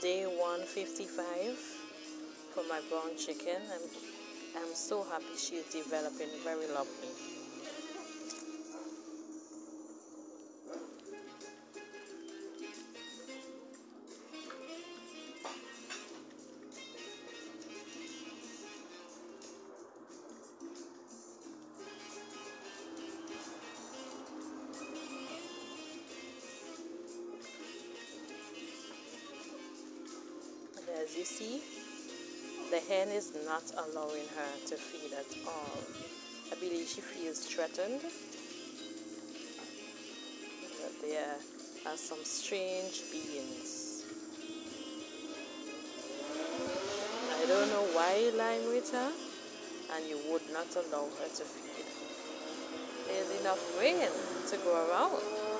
day 155 for my brown chicken. I'm, I'm so happy she's developing very lovely. As you see, the hen is not allowing her to feed at all. I believe she feels threatened. But there are some strange beings. I don't know why you're lying with her and you would not allow her to feed. There's enough rain to go around.